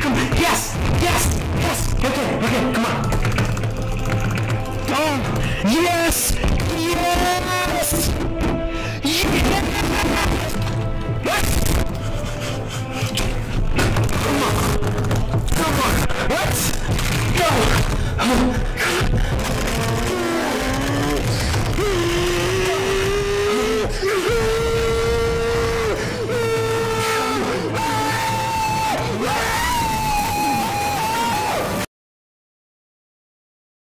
come. Yes, yes, yes. Okay, okay, come on. Oh, yes, yes, yes. Come on, come on. Let's go.